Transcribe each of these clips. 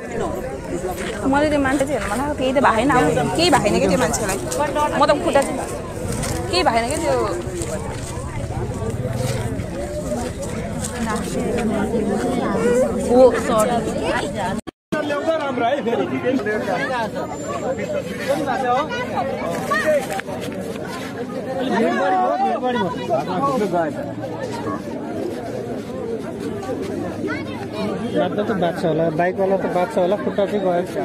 मैले त्यो मान्छे चाहिँ हेर्नु मलाई केही त भएन अब केही भएन क्या त्यो मान्छेलाई म त खुट्टा चाहिँ केही भएन क्या त्यो हो सरी लाग्दा त बाँच्छ होला बाइकवाला त बाँच्छ होला खुट्टा चाहिँ गएको छ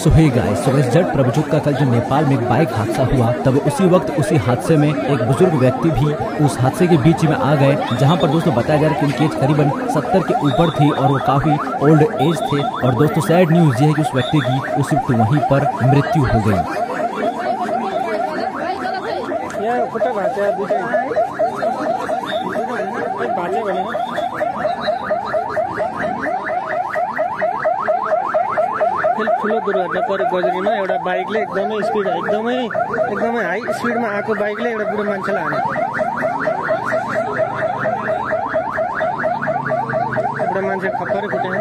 सो हे गाइस जट प्रभुजुग का कल जो नेपाल में एक बाइक हादसा हुआ, तब उसी वक्त उसी हादसे में एक बुज़ुर्ग व्यक्ति भी उस हादसे के बीच में आ गए, जहाँ पर दोस्तों बताया जा रहा है कि उनकी एज करीबन 70 के ऊपर थी और वो काफ़ी ओल्ड एज थे। और दोस्तों सैड न्यूज़ ये है कि उस व्यक्ति की उस वक्त वहीं पर मृत्यु हो गई। यहाँ खुट्टा भाँच्यो दुइटै भाँच्यो ठुलो दुर्घटना पऱ्यो बजरीमा एउटा बाइकले एकदमै स्पिड एकदमै एकदमै हाई स्पिडमा आएको बाइकले एउटा बुढो मान्छेलाई हान्यो बुढो मान्छे खप्परै फुट्यो